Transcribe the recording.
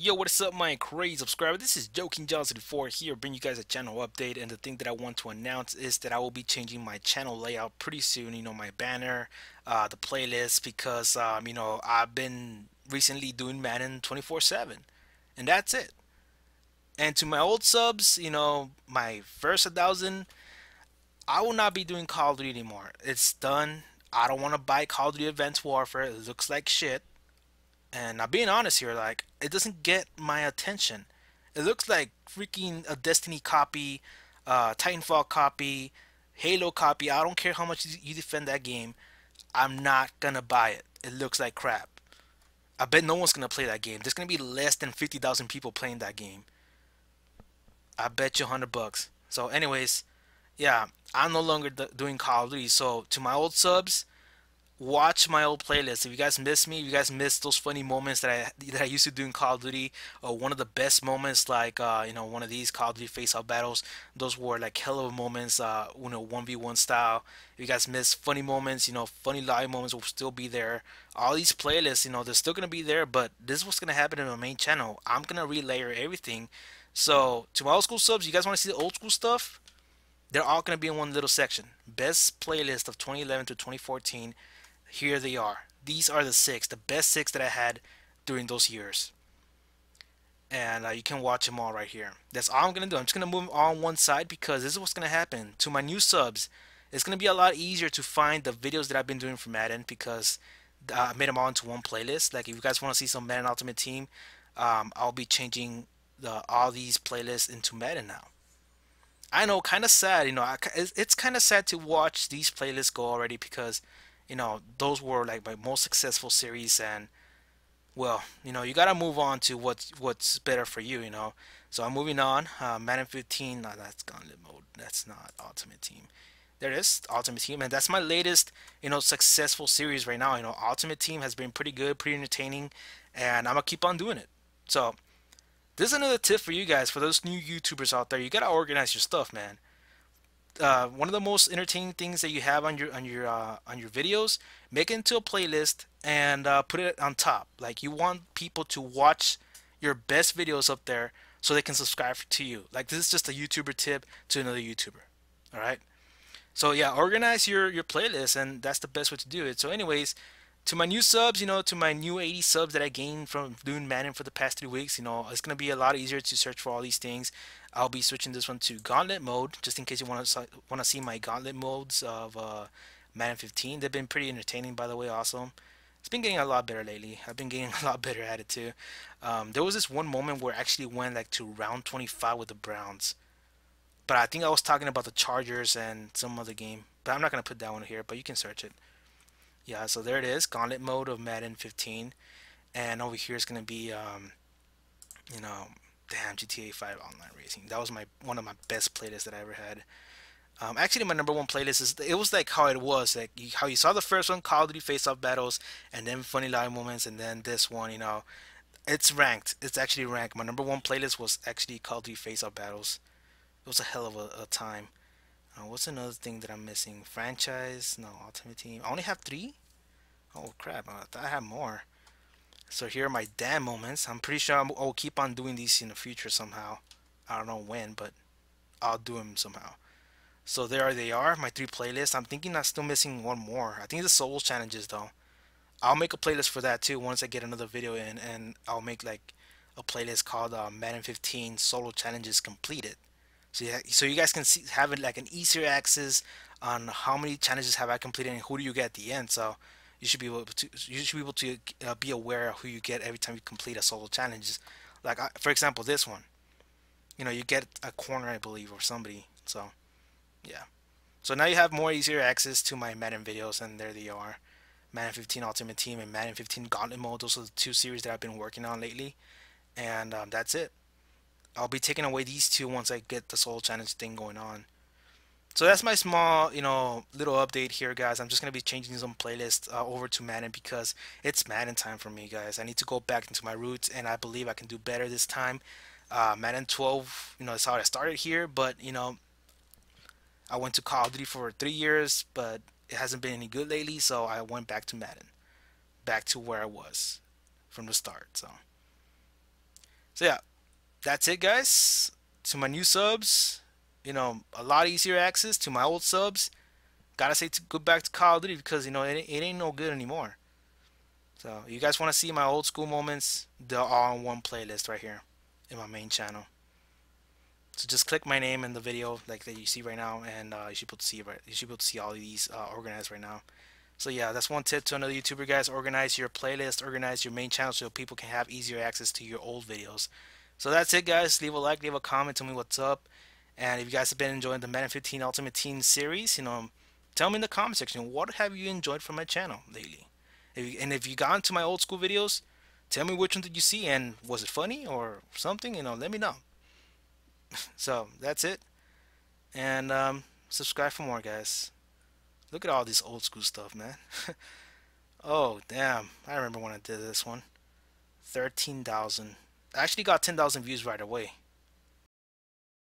Yo, what is up, my crazy subscriber? This is Joekinggiant74 here, bring you guys a channel update. And the thing that I want to announce is that I will be changing my channel layout pretty soon. You know, my banner, uh, the playlist, because um, you know I've been recently doing Madden 24/7, and that's it. And to my old subs, you know, my first 1,000, I will not be doing Call of Duty anymore. It's done. I don't want to buy Call of Duty Advanced Warfare. It looks like shit. And I'm being honest here, like it doesn't get my attention. It looks like freaking a Destiny copy, uh, Titanfall copy, Halo copy. I don't care how much you defend that game. I'm not gonna buy it. It looks like crap. I bet no one's gonna play that game. There's gonna be less than fifty thousand people playing that game. I bet you hundred bucks. So, anyways, yeah, I'm no longer doing Call of Duty. So, to my old subs, watch my old playlist. If you guys miss me, if you guys miss those funny moments that I that I used to do in Call of Duty, or one of the best moments, like uh, you know one of these Call of Duty face-off battles, those were like hell of moments, uh, you know one v one style. If you guys miss funny moments, you know funny live moments will still be there. All these playlists, you know, they're still gonna be there, but this is what's gonna happen in my main channel. I'm gonna relayer everything. So to my old school subs, you guys want to see the old school stuff? They're all gonna be in one little section. Best playlist of 2011 to 2014 here they are. These are the six, the best six that I had during those years. And uh, you can watch them all right here. That's all I'm going to do. I'm just going to move them all on one side because this is what's going to happen. To my new subs, it's going to be a lot easier to find the videos that I've been doing for Madden because uh, I made them all into one playlist. Like if you guys want to see some Madden Ultimate Team, um, I'll be changing the, all these playlists into Madden now. I know, kind of sad. You know, I, it's kind of sad to watch these playlists go already because you know, those were like my most successful series and well, you know, you gotta move on to what's what's better for you, you know. So I'm moving on. Uh, Madden 15, no, that's Gauntlet mode. That's not Ultimate Team. There it is, Ultimate Team, and that's my latest, you know, successful series right now. You know, Ultimate Team has been pretty good, pretty entertaining, and I'm gonna keep on doing it. So this is another tip for you guys, for those new YouTubers out there. You gotta organize your stuff, man uh, one of the most entertaining things that you have on your on your uh, on your videos, make it into a playlist and uh, put it on top. Like you want people to watch your best videos up there so they can subscribe to you. Like this is just a YouTuber tip to another YouTuber. All right. So yeah, organize your your playlist, and that's the best way to do it. So anyways, to my new subs, you know, to my new 80 subs that I gained from doing Madden for the past three weeks, you know, it's gonna be a lot easier to search for all these things. I'll be switching this one to Gauntlet mode, just in case you want to want to see my Gauntlet modes of uh, Madden 15. They've been pretty entertaining, by the way. Awesome. It's been getting a lot better lately. I've been getting a lot better at it too. Um, there was this one moment where I actually went like to round 25 with the Browns, but I think I was talking about the Chargers and some other game. But I'm not gonna put that one here. But you can search it yeah so there it is gauntlet mode of Madden 15 and over here is going to be um, you know damn GTA 5 online racing. That was my one of my best playlists that I ever had. Um, actually my number one playlist is it was like how it was like you, how you saw the first one Call of Duty face off battles and then funny live moments and then this one you know. It's ranked it's actually ranked. My number one playlist was actually Call of Duty face off battles. It was a hell of a, a time uh, what's another thing that I'm missing? Franchise? No, Ultimate Team. I only have three? Oh crap, I thought I had more. So here are my damn moments. I'm pretty sure I'll keep on doing these in the future somehow. I don't know when, but I'll do them somehow. So there they are, my three playlists. I'm thinking I'm still missing one more. I think the Solo challenges though. I'll make a playlist for that too once I get another video in, and I'll make like a playlist called uh, Madden 15 Solo Challenges Completed. So yeah, so you guys can see have it like an easier access on how many challenges have I completed and who do you get at the end. So you should be able to you should be able to uh, be aware of who you get every time you complete a solo challenge. Like uh, for example, this one. You know, you get a corner, I believe, or somebody. So, yeah. So now you have more easier access to my Madden videos, and there they are. Madden 15 Ultimate Team and Madden 15 Gauntlet Mode. Those are the two series that I've been working on lately, and um, that's it. I'll be taking away these two once I get the solo challenge thing going on. So that's my small, you know, little update here, guys. I'm just going to be changing some playlists uh, over to Madden because it's Madden time for me, guys. I need to go back into my roots, and I believe I can do better this time. Uh, Madden 12, you know, that's how I started here, but, you know, I went to Call of Duty for three years, but it hasn't been any good lately, so I went back to Madden. Back to where I was from the start, so... So yeah, that's it, guys. To my new subs, you know, a lot easier access. To my old subs, gotta say to go back to Call of Duty because you know it, it ain't no good anymore. So you guys want to see my old school moments? They're all in one playlist right here in my main channel. So just click my name in the video like that you see right now, and uh, you should be able to see right. You should be able to see all these uh, organized right now. So yeah, that's one tip to another YouTuber, guys. Organize your playlist, organize your main channel so people can have easier access to your old videos. So that's it, guys. Leave a like, leave a comment, tell me what's up. And if you guys have been enjoying the Madden 15 Ultimate Team series, you know, tell me in the comment section what have you enjoyed from my channel lately. If you, and if you got into my old school videos, tell me which one did you see and was it funny or something. You know, let me know. so that's it. And um, subscribe for more, guys. Look at all this old school stuff, man. oh, damn. I remember when I did this one. 13,000. I actually got 10,000 views right away.